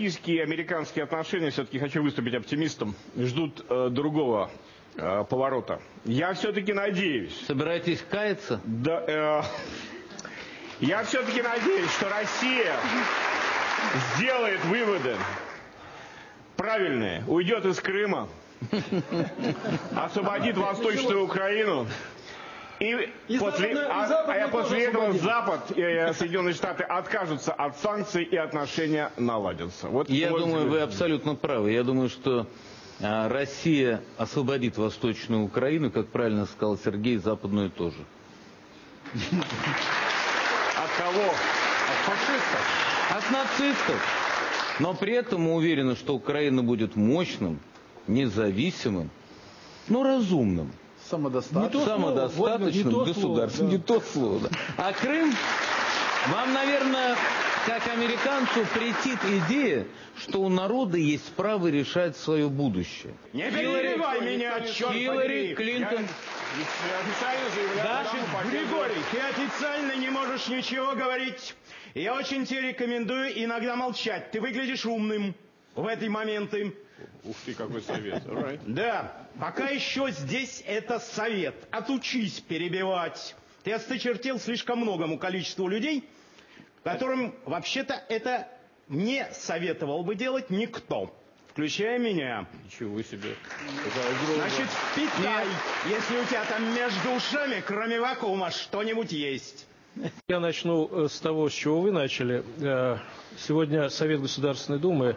российские и американские отношения, все-таки хочу выступить оптимистом, ждут э, другого э, поворота. Я все-таки надеюсь... Собираетесь каяться? Да, э, я все-таки надеюсь, что Россия сделает выводы правильные, уйдет из Крыма, освободит Восточную Украину, и, И после, западная- а- западная а после этого освободит. Запад и э, Соединенные Штаты откажутся от санкций и отношения наладятся. Вот Я думаю, вы абсолютно правы. Я думаю, что а, Россия освободит Восточную Украину, как правильно сказал Сергей, Западную тоже. От кого? От фашистов? От нацистов. Но при этом мы уверены, что Украина будет мощным, независимым, но разумным. Самодостаточно. самодостаточным Вот, не то государством. слово, Не то слово. да. А Крым, вам, наверное, как американцу претит идея, что у народа есть право решать свое будущее. Не перебивай меня, черт Хиллари. Клинтон. Я официально заявляю, Да. Григорий, ты официально не можешь ничего говорить. Я очень тебе рекомендую иногда молчать. Ты выглядишь умным в эти моменты. Ух ты, какой совет. Alright. Да, пока еще здесь это совет. Отучись перебивать. Ты осточертел слишком многому количеству людей, которым вообще-то это не советовал бы делать никто, включая меня. Ничего себе. Значит, впитай, если у тебя там между ушами, кроме вакуума, что-нибудь есть. Я начну э, с того, с чего вы начали. Э, Сегодня Совет Государственной Думы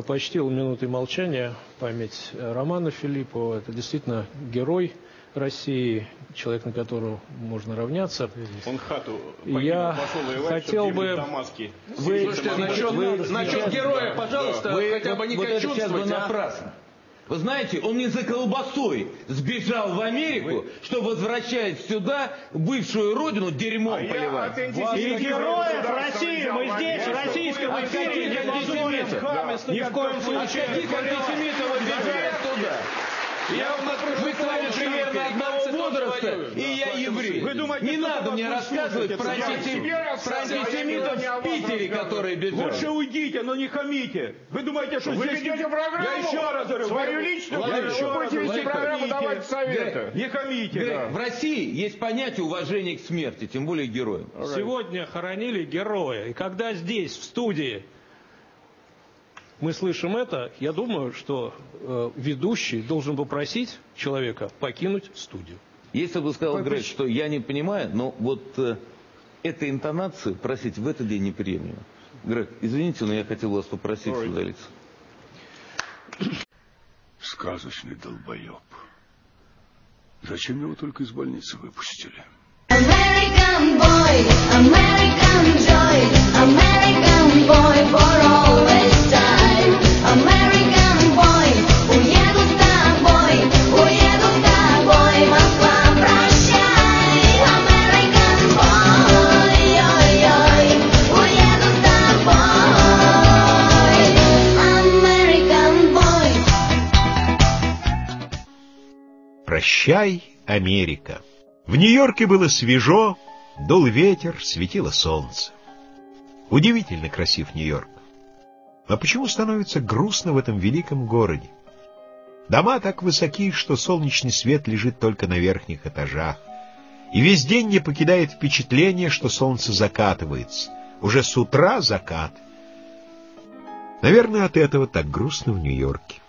почтил минутой молчания память э, Романа Филиппова. Это действительно герой России, человек, на которого можно равняться. Он хату Я покинул, пошел воевать, хотел бы- Дамаске. Вы- там, насчет- вы- насчет героя, пожалуйста, Вы хотя бы не вот это сейчас бы кощунствуйте, а? напрасно. Вы знаете, он не за колбасой сбежал в Америку, что возвращаясь сюда, бывшую родину дерьмом А поливать. И героев России мы здесь, в российском эфире, не Ни в коем случае. От каких антисемитов вы туда? Я вам Мы с вами примерно одного возраста, и я еврей. Вы думаете, не надо мне рассказывать про, антисем- про антисемитов в Питере, которые бежали. Лучше уйдите, но не хамите. Вы думаете, что Вы здесь... ведете программу, Я еще раз говорю. свою вы- личную, Я вы еще раз будете вести программу, давать советы. Не хамите. В России есть понятие уважения к смерти, тем более героям. Сегодня хоронили героя. И когда здесь, в студии, мы слышим это, я думаю, что э, ведущий должен попросить человека покинуть студию. Если бы сказал Грег, что я не понимаю, но вот э, этой интонации просить в этот день неприемлемо. Грег, извините, но я хотел вас попросить Ой. удалиться. Сказочный долбоеб. Зачем его только из больницы выпустили? American boy, American Прощай, Америка. В Нью-Йорке было свежо, дул ветер, светило солнце. Удивительно красив Нью-Йорк. Но почему становится грустно в этом великом городе? Дома так высоки, что солнечный свет лежит только на верхних этажах. И весь день не покидает впечатление, что солнце закатывается. Уже с утра закат. Наверное, от этого так грустно в Нью-Йорке.